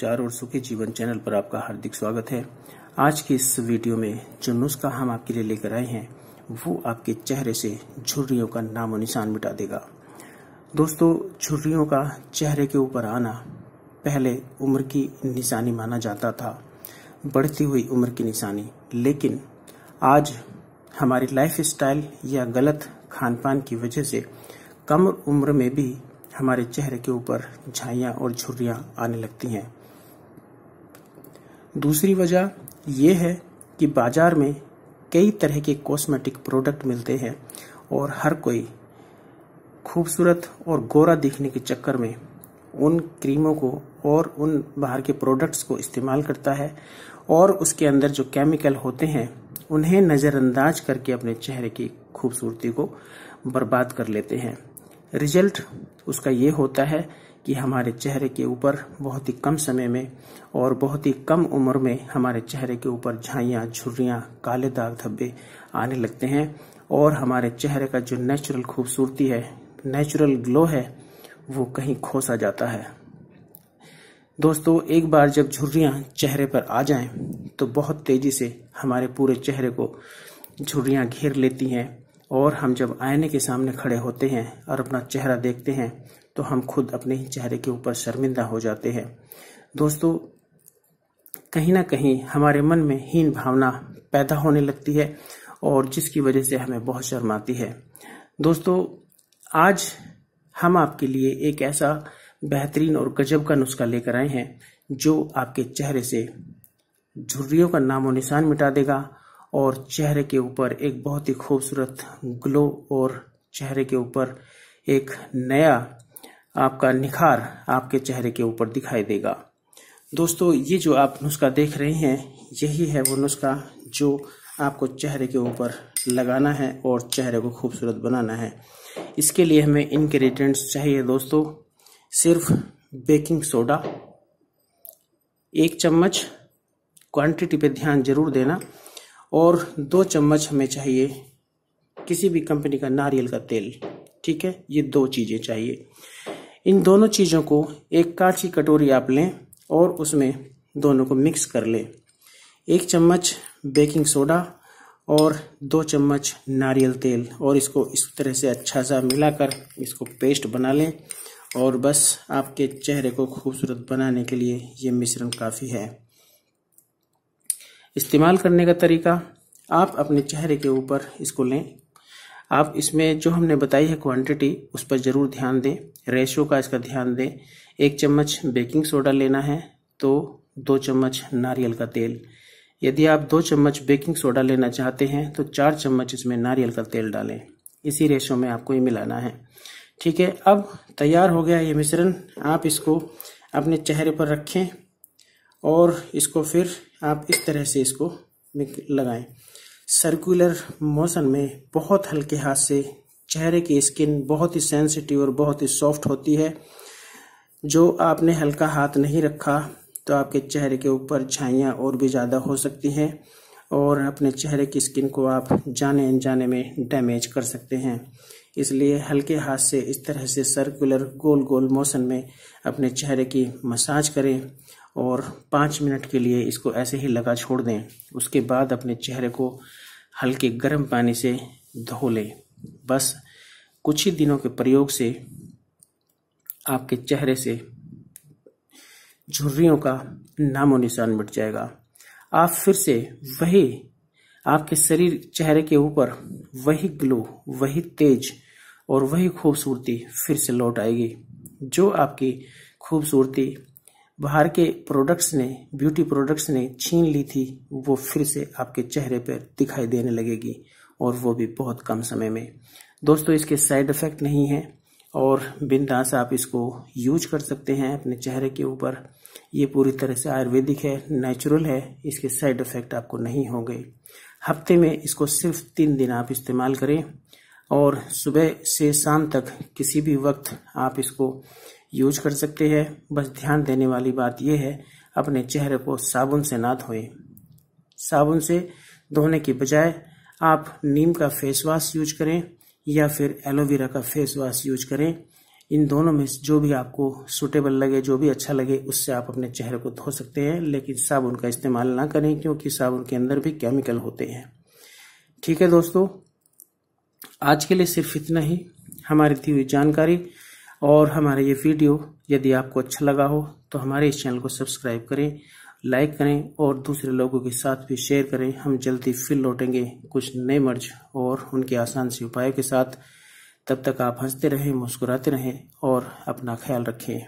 उपचार और सुखी जीवन चैनल पर आपका हार्दिक स्वागत है। आज की इस वीडियो में जो नुस्खा हम आपके लिए लेकर आए हैं, वो आपके चेहरे से झुर्रियों का नामो निशान मिटा देगा। दोस्तों, झुर्रियों का चेहरे के ऊपर आना पहले उम्र की निशानी माना जाता था, बढ़ती हुई उम्र की निशानी। लेकिन आज हमारी लाइफ स्टाइल या गलत खान पान की वजह से कम उम्र में भी हमारे चेहरे के ऊपर झाइयाँ और झुर्रियाँ आने लगती हैं। दूसरी वजह यह है कि बाज़ार में कई तरह के कॉस्मेटिक प्रोडक्ट मिलते हैं और हर कोई खूबसूरत और गोरा दिखने के चक्कर में उन क्रीमों को और उन बाहर के प्रोडक्ट्स को इस्तेमाल करता है और उसके अंदर जो केमिकल होते हैं, उन्हें नज़रअंदाज करके अपने चेहरे की खूबसूरती को बर्बाद कर लेते हैं। रिज़ल्ट उसका ये होता है कि हमारे चेहरे के ऊपर बहुत ही कम समय में और बहुत ही कम उम्र में हमारे चेहरे के ऊपर झाइयाँ, झुर्रियाँ, काले दाग धब्बे आने लगते हैं और हमारे चेहरे का जो नेचुरल खूबसूरती है नेचुरल ग्लो है, वो कहीं खोसा जाता है। दोस्तों, एक बार जब झुर्रियाँ चेहरे पर आ जाएँ तो बहुत तेज़ी से हमारे पूरे चेहरे को झुर्रियाँ घेर लेती हैं और हम जब आईने के सामने खड़े होते हैं और अपना चेहरा देखते हैं तो हम खुद अपने ही चेहरे के ऊपर शर्मिंदा हो जाते हैं। दोस्तों, कहीं ना कहीं हमारे मन में हीन भावना पैदा होने लगती है और जिसकी वजह से हमें बहुत शर्म आती है। दोस्तों, आज हम आपके लिए एक ऐसा बेहतरीन और गजब का नुस्खा लेकर आए हैं, जो आपके चेहरे से झुर्रियों का नामो निशान मिटा देगा और चेहरे के ऊपर एक बहुत ही खूबसूरत ग्लो और चेहरे के ऊपर एक नया आपका निखार आपके चेहरे के ऊपर दिखाई देगा। दोस्तों, ये जो आप नुस्खा देख रहे हैं, यही है वो नुस्खा जो आपको चेहरे के ऊपर लगाना है और चेहरे को खूबसूरत बनाना है। इसके लिए हमें इनग्रेडिएंट्स चाहिए दोस्तों। सिर्फ़ बेकिंग सोडा एक चम्मच क्वांटिटी पे ध्यान ज़रूर देना और दो चम्मच हमें चाहिए किसी भी कंपनी का नारियल का तेल, ठीक है? ये दो चीज़ें चाहिए। इन दोनों चीज़ों को एक काट की कटोरी आप लें और उसमें दोनों को मिक्स कर लें। एक चम्मच बेकिंग सोडा और दो चम्मच नारियल तेल और इसको इस तरह से अच्छा सा मिलाकर इसको पेस्ट बना लें। और बस आपके चेहरे को खूबसूरत बनाने के लिए ये मिश्रण काफ़ी है। इस्तेमाल करने का तरीका, आप अपने चेहरे के ऊपर इसको लें आप इसमें जो हमने बताई है क्वांटिटी उस पर ज़रूर ध्यान दें। रेशो का इसका ध्यान दें। एक चम्मच बेकिंग सोडा लेना है तो दो चम्मच नारियल का तेल। यदि आप दो चम्मच बेकिंग सोडा लेना चाहते हैं तो चार चम्मच इसमें नारियल का तेल डालें। इसी रेशो में आपको ये मिलाना है। ठीक है, अब तैयार हो गया ये मिश्रण। आप इसको अपने चेहरे पर रखें और इसको फिर आप इस तरह से इसको लगाएँ। सर्कुलर मोशन में बहुत हल्के हाथ से चेहरे की स्किन बहुत ही सेंसिटिव और बहुत ही सॉफ्ट होती है। जो आपने हल्का हाथ नहीं रखा तो आपके चेहरे के ऊपर छाइयाँ और भी ज़्यादा हो सकती हैं और अपने चेहरे की स्किन को आप जाने अनजाने में डैमेज कर सकते हैं। इसलिए हल्के हाथ से इस तरह से सर्कुलर गोल गोल मोशन में अपने चेहरे की मसाज करें और पाँच मिनट के लिए इसको ऐसे ही लगा छोड़ दें। उसके बाद अपने चेहरे को हल्के गर्म पानी से धो लें। बस कुछ ही दिनों के प्रयोग से आपके चेहरे से झुर्रियों का नामो निशान मिट जाएगा। आप फिर से वही आपके शरीर चेहरे के ऊपर वही ग्लो, वही तेज और वही खूबसूरती फिर से लौट आएगी, जो आपकी खूबसूरती बाहर के प्रोडक्ट्स ने ब्यूटी प्रोडक्ट्स ने छीन ली थी, वो फिर से आपके चेहरे पर दिखाई देने लगेगी, और वो भी बहुत कम समय में। दोस्तों, इसके साइड इफ़ेक्ट नहीं है, और बिंदास आप इसको यूज़ कर सकते हैं अपने चेहरे के ऊपर। ये पूरी तरह से आयुर्वेदिक है नेचुरल है, इसके साइड इफ़ेक्ट आपको नहीं होंगे। हफ़्ते में इसको सिर्फ़ तीन दिन आप इस्तेमाल करें, और सुबह से शाम तक किसी भी वक्त आप इसको यूज़ कर सकते हैं। बस ध्यान देने वाली बात यह है, अपने चेहरे को साबुन से ना धोएँ। साबुन से धोने की बजाय आप नीम का फेस वॉश यूज़ करें या फिर एलोवेरा का फेस वॉश यूज़ करें। इन दोनों में जो भी आपको सुटेबल लगे, जो भी अच्छा लगे, उससे आप अपने चेहरे को धो सकते हैं, लेकिन साबुन का इस्तेमाल ना करें, क्योंकि साबुन के अंदर भी केमिकल होते हैं। ठीक है दोस्तों, आज के लिए सिर्फ़ इतना ही। हमारी दी हुई जानकारी और हमारा ये वीडियो यदि आपको अच्छा लगा हो तो हमारे इस चैनल को सब्सक्राइब करें, लाइक करें और दूसरे लोगों के साथ भी शेयर करें। हम जल्दी फिर लौटेंगे कुछ नए मर्ज और उनके आसान से उपायों के साथ। तब तक आप हँसते रहें, मुस्कुराते रहें और अपना ख्याल रखें।